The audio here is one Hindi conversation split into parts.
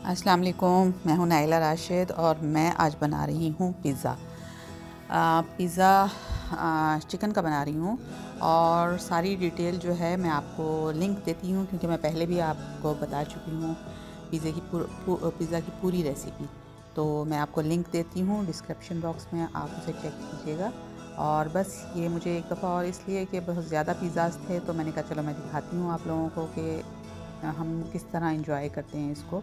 अस्सलाम वालेकुम, मैं हूँ नाइला राशिद और मैं आज बना रही हूँ पिज़्ज़ा। पिज़्ज़ा चिकन का बना रही हूँ और सारी डिटेल जो है मैं आपको लिंक देती हूँ क्योंकि मैं पहले भी आपको बता चुकी हूँ पिज़्ज़े की पिज़्ज़ा की पूरी रेसिपी। तो मैं आपको लिंक देती हूँ डिस्क्रिप्शन बॉक्स में, आप उसे चेक कीजिएगा। और बस ये मुझे एक दफ़ा और इसलिए कि बहुत ज़्यादा पिज़्ज़ाज थे तो मैंने कहा चलो मैं दिखाती हूँ आप लोगों को कि हम किस तरह इंजॉय करते हैं इसको।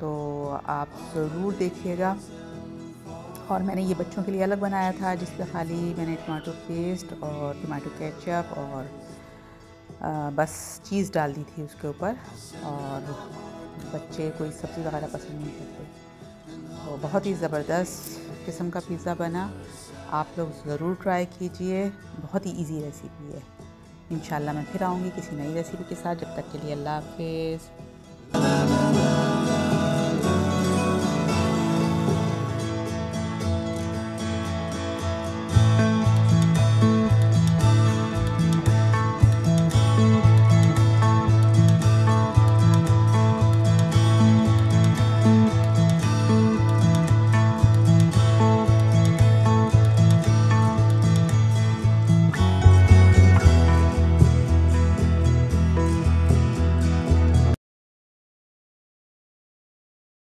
तो आप ज़रूर देखिएगा। और मैंने ये बच्चों के लिए अलग बनाया था जिसमें खाली मैंने टमाटो पेस्ट और टमाटो केचप और आ, बस चीज़ डाल दी थी उसके ऊपर। और बच्चे कोई सब्ज़ी वगैरह पसंद नहीं करते। तो बहुत ही ज़बरदस्त किस्म का पिज़्ज़ा बना। आप लोग ज़रूर ट्राई कीजिए। बहुत ही इजी रेसिपी है। इन मैं फिर आऊँगी किसी नई रेसिपी के साथ। जब तक के लिए अल्लाह हाफिज़।